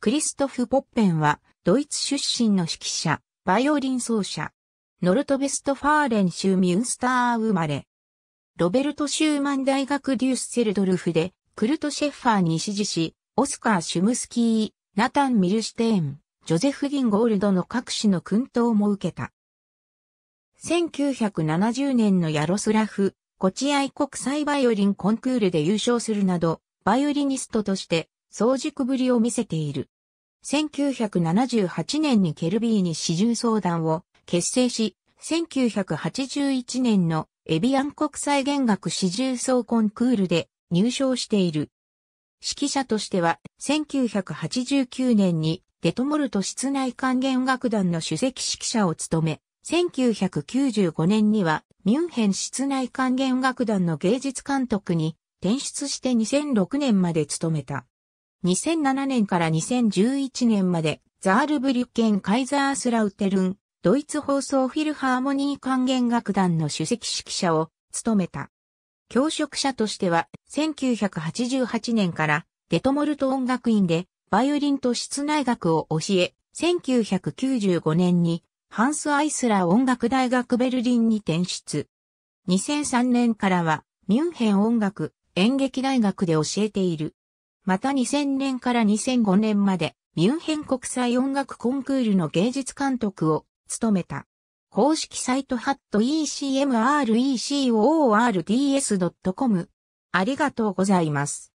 クリストフ・ポッペンは、ドイツ出身の指揮者、バイオリン奏者。ノルトベストファーレン州ミュンスター生まれ。ロベルト・シューマン大学デュースセルドルフで、クルト・シェッファーに師事し、オスカー・シュムスキー、ナタン・ミルシュテーン、ジョゼフ・ギンゴールドの各氏の薫陶も受けた。1970年のヤロスラフ、コチアイ国際バイオリンコンクールで優勝するなど、バイオリニストとして早熟ぶりを見せている。1978年にケルビーに四重相談を結成し、1981年のエビアン国際弦楽四重奏コンクールで入賞している。指揮者としては、1989年にデトモルト室内管弦楽団の首席指揮者を務め、1995年にはミュンヘン室内管弦楽団の芸術監督に転出して2006年まで務めた。2007年から2011年までザールブリュッケン・カイザースラウテルン、ドイツ放送フィルハーモニー管弦楽団の首席指揮者を務めた。教職者としては1988年からデトモルト音楽院でバイオリンと室内楽を教え、1995年にハンス・アイスラー音楽大学ベルリンに転出。2003年からはミュンヘン音楽演劇大学で教えている。また2000年から2005年までミュンヘン国際音楽コンクールの芸術監督を務めた。公式サイトハット ECMRECOORDS.com ありがとうございます。